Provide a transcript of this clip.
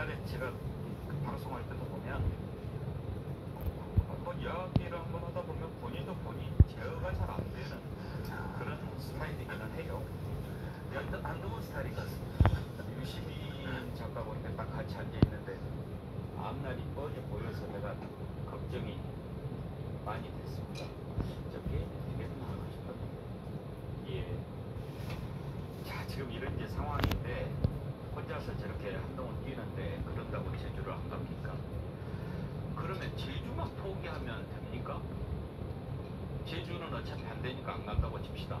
옛날에 제가 그 방송할 때도 보면 한번 이야기를 한번 하다 보면 본인도 본인 제어가 잘 안 되는 그런 스타일이기는 해요. 한- 한동훈 스타일인 것 같습니다. 유시민 이렇게 딱 같이 앉아 있는데 앞날이 뻔히 보여서 내가 걱정이 많이 됐습니다. 저게 되겠나 싶었는데. 예. 자, 지금 이런 이제 상황인데 혼자서 저렇게 한동안 뛰는데 그런다고 제주를 안 갑니까? 그러면 제주만 포기 하면 됩니까? 제주는 어차피 안 되니까 안 간다고 칩시다.